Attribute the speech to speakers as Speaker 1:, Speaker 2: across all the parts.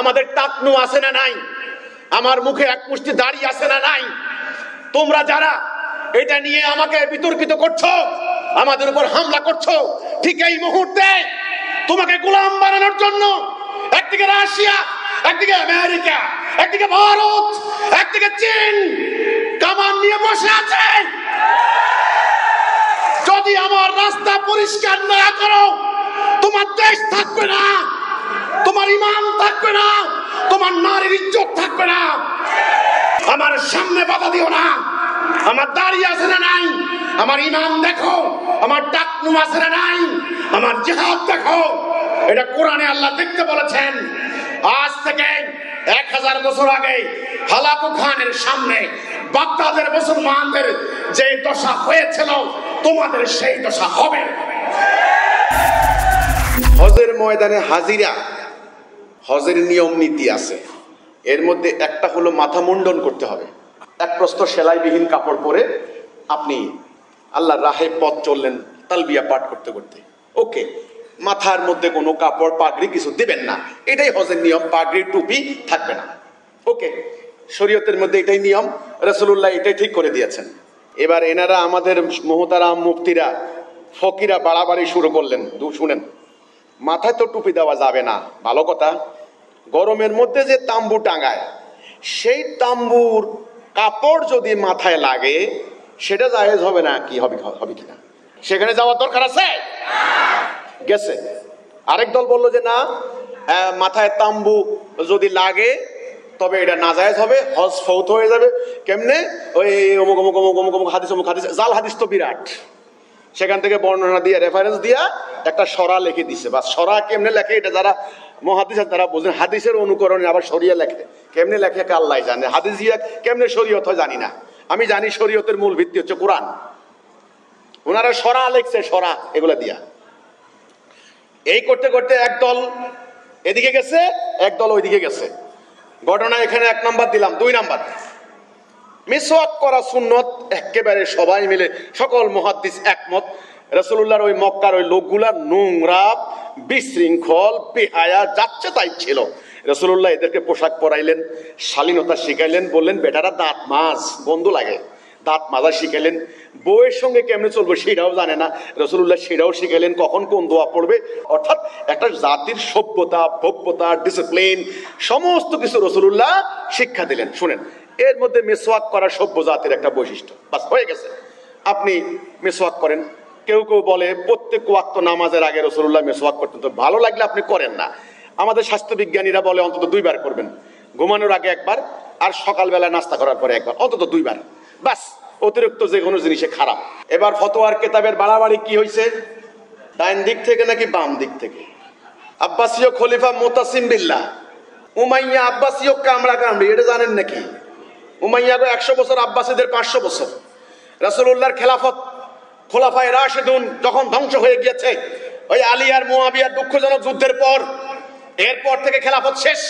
Speaker 1: আমাদের টাকনু আছে না নাই? আমার মুখে এক মুষ্টি দাড়ি আছে না নাই? তোমরা যারা এটা নিয়ে আমাকে বিতর্কিত করছ, আমাদের উপর হামলা করছ, ঠিক এই মুহূর্তে তোমাকে গোলাম বানানোর জন্য একদিকে রাশিয়া, একদিকে আমেরিকা, একদিকে ভারত, একদিকে চীন, কামান নিয়ে বসে আছে। যদি আমার রাস্তা পরিষ্কার না করো, তোমার দেশ থাকবে না। তোমার ইমান থাকবে না, তোমার নারীর ইজ্জত থাকবে না। আমার সামনে বাধা দিও না, আমার দাড়ি আছে না নাই, আমার ইমান দেখো, আমার টাকনু আছে না নাই, আমার জেহাদ দেখো। এটা কোরআনে আল্লাহ দেখতে বলেছেন, আজ থেকে এক হাজার বছর আগে হালাকু খানের সামনে বাগদাদের, মুসলমানদের যে দশা হয়েছিল, তোমাদের সেই দশা হবে। হজের ময়দানে হাজিরা হজের নিয়ম নীতি আছে। এর মধ্যে একটা হলো মাথা মুন্ডন করতে হবে। এক প্রস্ত সেলাইবিহীন কাপড় পরে আপনি আল্লাহর রাহে পথ চললেন তালবিয়া পাঠ করতে করতে। ওকে, মাথার মধ্যে কোনো কাপড়, পাগড়ি কিছু দেবেন না। এটাই হজের নিয়ম পাগড়ি টুপি থাকবে না। ওকে, শরীয়তের মধ্যে এটাই নিয়ম রসুল্লাহ এটাই ঠিক করে দিয়েছেন। এবার এনারা আমাদের মহতারাম মুক্তিরা ফকিরা বাড়াবাড়ি শুরু করলেন। দু শুনেন, মাথায় তো টুপি দেওয়া যাবে না। ভালো কথা গরমের মধ্যে যে তাম্বু টাঙায়, সেই তাম্বুর কাপড় যদি মাথায় লাগে, সেটা জায়েজ হবে না কি হবে হবে কিনা? সেখানে যাওয়ার দরকার আছে? গেছে। আরেক দল বলল যে না মাথায় তাম্বু যদি লাগে, তবে এটা নাজায়েজ হবে, হজ ফৌত হয়ে যাবে। কেমনে? ওই অমুক অমুক অমুক অমুক অমুক হাদিস অমুক হাদিস, জাল হাদিস তো বিরাট। সেখান থেকে বর্ণনা দিয়ে রেফারেন্স দিয়া একটা সরা লিখে দিছে। বা সরা কেমনে লেখে? এটা যারা মহাদিস তারা বোঝেন, হাদিসের অনুকরণে আবার সরিয়া লেখে। কেমনে লেখে আল্লাহ জানে? হাদিস দিয়া কেমনে শরীয়ত হয় জানি না। আমি জানি শরীয়তের মূল ভিত্তি হচ্ছে কোরআন। ওনারা সরা লেখছে, সরা এগুলা দিয়া। এই করতে করতে একদল এদিকে গেছে একদল ওইদিকে গেছে। ঘটনা এখানে এক নাম্বার দিলাম, দুই নাম্বার। মিসওয়াক করা সুন্নত একেবারে সবাই মিলে সকল মহাদ্দিস একমত। রসুল্লাহর ওই মক্কার ওই লোকগুলা নোংরা বিশৃঙ্খল, বেহায়া, যাচ্ছে তাই ছিল। রসুল্লাহ এদেরকে পোশাক পরাইলেন, শালীনতা শিখাইলেন, বললেন, বেটারা, দাঁত মাছ বন্ধু লাগে। দাঁত মাজা শিখাইলেন। বউয়ের সঙ্গে কেমনে চলবে সেটাও জানে না। রসুল্লাহ সেটাও শিখাইলেন, কখন কোন দোয়া পড়বে। অর্থাৎ একটা জাতির সভ্যতা ভব্যতা ডিসিপ্লিন সমস্ত কিছু রসুল্লাহ শিক্ষা দিলেন। শুনেন, এর মধ্যে মেসোয়াক করা সভ্য জাতির একটা বৈশিষ্ট্য। বাস, হয়ে গেছে। আপনি মেসোয়াক করেন। কেউ কেউ বলে, প্রত্যেক ওয়াক্ত নামাজের আগে রসুল্লাহ মেসোয়াক করতেন। তো ভালো লাগলে আপনি করেন না। আমাদের স্বাস্থ্য বিজ্ঞানীরা বলে, অন্তত দুইবার করবেন। ঘুমানোর আগে একবার, আর সকালবেলা নাস্তা করার পরে একবার, অন্তত দুইবার। বাস অতিরিক্ত যে কোনো জিনিসে খারাপ। এবার ফতোয়ার কেতাবের বাড়াবাড়ি কি হয়েছে ডাইন দিক থেকে নাকি বাম দিক থেকে? আব্বাসীয় খলিফা মোতাসিম বিল্লাহ, উমাইয়া আব্বাসীয় কামড়া কামড়ি এটা জানেন নাকি? উমাইয়া একশো বছর, আব্বাসীদের পাঁচশো বছর। রাসূলুল্লাহর খেলাফত খোলাফায় রাশেদুন যখন ধ্বংস হয়ে গিয়েছে, ওই আলী আর মুয়াবিয়ার দুঃখজনক যুদ্ধের পর, এরপর থেকে খেলাফত শেষ।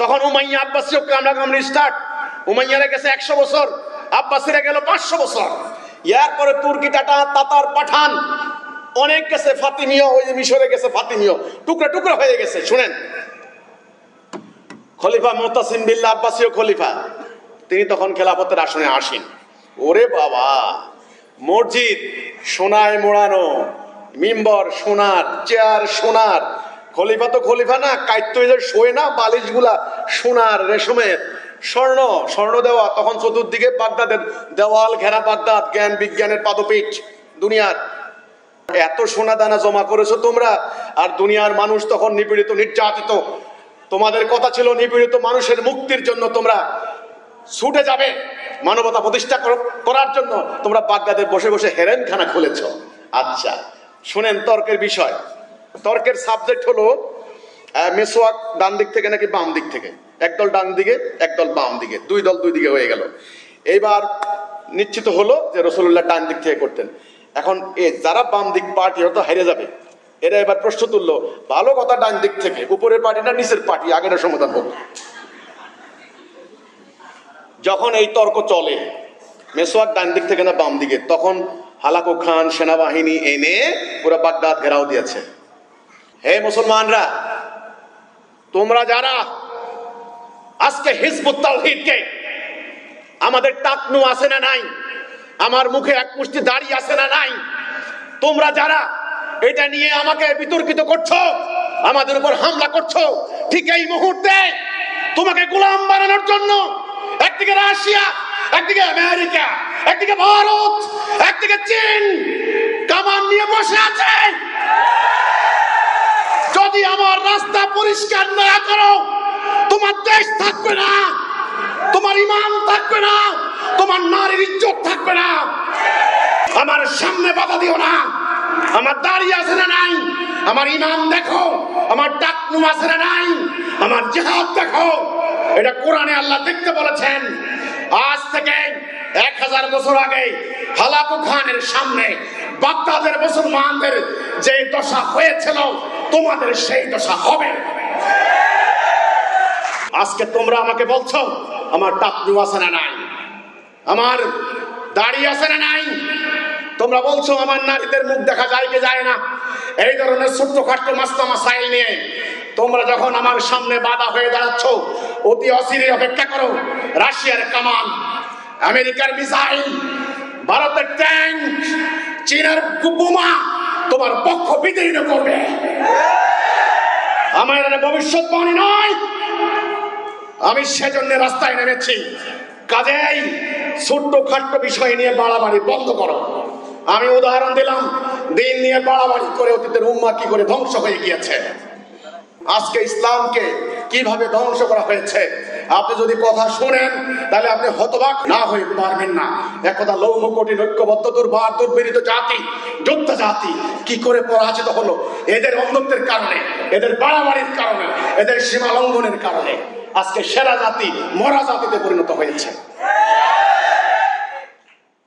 Speaker 1: তখন উমাইয়া আব্বাসীয় কামড়া কামড়ি স্টার্ট উমাইয়ারা গেছে একশো বছর, আব্বাসীরা গেল পাঁচশো বছর। ইয়ার পরে তুর্কি টাটা, তাতার পাঠান, অনেক গেছে, ফাতিমীয়, ওই যে মিশরে গেছে ফাতিমীয়, টুকরা টুকরা হয়ে গেছে, শুনেন। খলিফা মোতাসিম বিল্লা আব্বাসীয় খলিফা, তিনি তখন খেলাফতের আসনে আসেন। ওরে বাবা! মসজিদ সোনায় মোড়ানো, মিম্বর সোনার, চেয়ার সোনার। খলিফা তো খলিফা না কাইত্য শোয় না, বালিশগুলা সোনার রেশমের। স্বর্ণ স্বর্ণ দেওয়া, তখন চতুর্দিকে বাগদাদের দেওয়াল ঘেরা বাগদাদ, জ্ঞান বিজ্ঞানের পাদপীঠ দুনিয়ার। এত সোনা দানা জমা করেছ তোমরা, আর দুনিয়ার মানুষ তখন নিপীড়িত, নির্যাতিত। তোমাদের কথা ছিল নিপীড়িত মানুষের মুক্তির জন্য তোমরা ছুটে যাবে। মানবতা প্রতিষ্ঠা কর- করার জন্য তোমরা বাগদাদের বসে বসে হেরেনখানা খুলেছ। আচ্ছা শুনেন তর্কের বিষয়। তর্কের সাবজেক্ট হলো মেসোয়াক ডান দিক থেকে নাকি বাম দিক থেকে? একদল ডান দিকে, একদল বাম দিকে। দুই দল দুই দিকে হয়ে গেল। এইবার নিশ্চিত হলো যে রসুল্লাহ ডান দিক থেকে করতেন। এখন এ যারা বাম দিক পার্টি হয়তো হেরে যাবে। এরা এবার প্রশ্ন তুললো, ভালো কথা ডান দিক থেকে, উপরের পার্টি না নিচের পার্টি আগের সমাধান হোক। যখন এই তর্ক চলে, মেসোয়াক ডান দিক থেকে না বাম দিকে, তখন হালাকু খান, সেনাবাহিনী এনে পুরো বাগদাদ ঘেরাও দিয়েছে। হে মুসলমানরা, তোমরা যারা আজকে হিজবুত তাওহীদকে আমাদের টাকনু আছে না নাই, আমার মুখে এক মুষ্টি দাড়ি আছে না নাই, তোমরা যারা এটা নিয়ে আমাকে বিতর্কিত করছ, আমাদের উপর হামলা করছ, ঠিক এই মুহূর্তে তোমাকে গোলাম বানানোর জন্য একদিকে রাশিয়া, একদিকে আমেরিকা, একদিকে ভারত, একদিকে চীন। কামান নিয়ে বসে আছে। যদি আমার রাস্তা পরিষ্কার না করো, তোমার দেশ থাকবে না, তোমার ইমান থাকবে না, তোমার নারীর ইজ্জত থাকবে না। আমার সামনে বাধা দিও না। আমার দাড়ি আছে না নাই। আমার ইমান দেখো। আমার টাকনু আছে না নাই। আমার জেহাদ দেখো। এটা কোরআনে আল্লাহ দেখতে বলেছেন। আজ থেকে এক হাজার বছর আগে হালাকু খানের সামনে বাগদাদের মুসলমানদের যে দশা হয়েছিল, তোমাদের সেই দশা হবে। আজকে তোমরা আমাকে বলছো, আমার টাকনু আছে না নাই? আমার দাড়ি আছে না নাই? তোমরা বলছো, আমার নারীদের মুখ দেখা যায় কি যায় না? এই ধরনের ছোট্ট খাট্ট মাস্তা মাসাইল নিয়ে তোমরা যখন আমার সামনে বাধা হয়ে দাঁড়াচ্ছ অতি অচিরে অপেক্ষা করো। রাশিয়ার কামান, আমেরিকার মিসাইল, ভারতের ট্যাঙ্ক চীনের বোমা তোমার পক্ষ বিদীর্ণ করবে। আমার এটা ভবিষ্যৎবাণী নয়। আমি সেজন্য রাস্তায় নেমেছি। কাজেই ছোট্ট খাট্ট বিষয় নিয়ে বাড়াবাড়ি বন্ধ করো। আমি উদাহরণ দিলাম, দিন নিয়ে বাড়াবাড়ি করে অতীতের উম্মা কি করে ধ্বংস হয়ে গিয়েছে? আজকে ইসলামকে কীভাবে ধ্বংস করা হয়েছে? আপনি যদি কথা শুনেন, তাহলে আপনি হতবাক না হয়ে পারবেন না। একদা লৌহ কঠিন, ঐক্যবদ্ধ দুর্বার দুর্বিনীত জাতি, যোদ্ধা জাতি কি করে পরাজিত হলো? এদের অন্ধত্বের কারণে, এদের বাড়াবাড়ির কারণে, এদের সীমা লঙ্ঘনের কারণে আজকে সেরা জাতি, মরা জাতিতে পরিণত হয়েছে।